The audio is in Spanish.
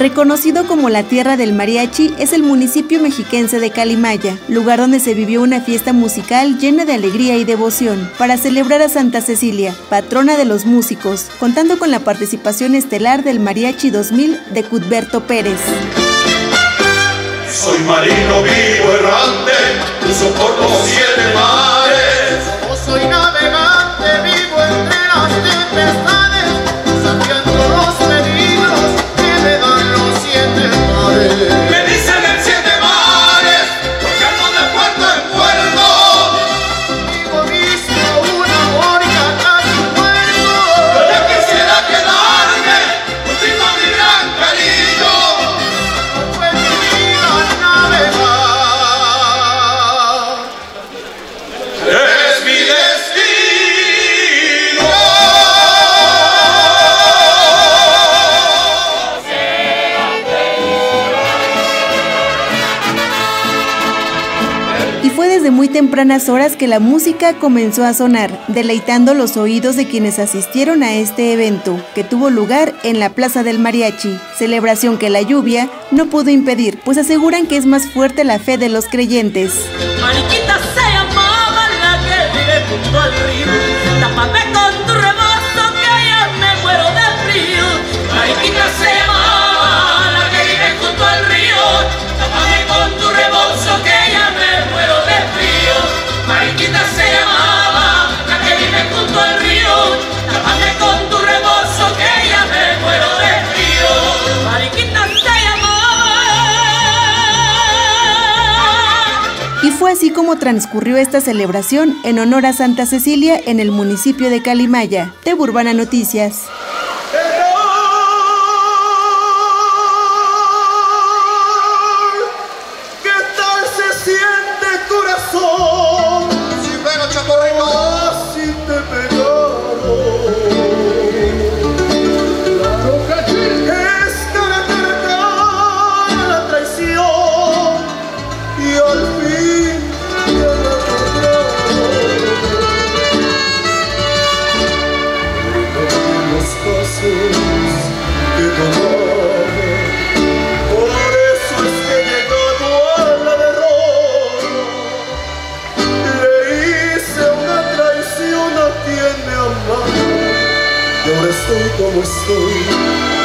Reconocido como la tierra del mariachi, es el municipio mexiquense de Calimaya, lugar donde se vivió una fiesta musical llena de alegría y devoción, para celebrar a Santa Cecilia, patrona de los músicos, contando con la participación estelar del Mariachi 2000 de Cudberto Pérez. Soy marino vivo errante, siete mares. Desde muy tempranas horas que la música comenzó a sonar, deleitando los oídos de quienes asistieron a este evento, que tuvo lugar en la Plaza del Mariachi, celebración que la lluvia no pudo impedir, pues aseguran que es más fuerte la fe de los creyentes. Mariquita se la que. Así como transcurrió esta celebración en honor a Santa Cecilia en el municipio de Calimaya. De Urbana Noticias. Ahora estoy como estoy,